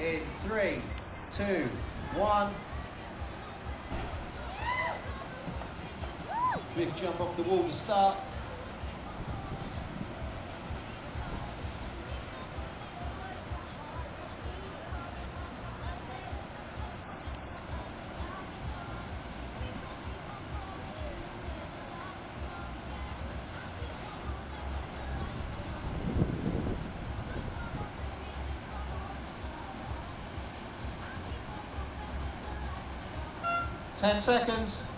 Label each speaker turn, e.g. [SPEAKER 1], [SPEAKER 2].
[SPEAKER 1] in three, two, one. Big jump off the wall to start. Ten seconds.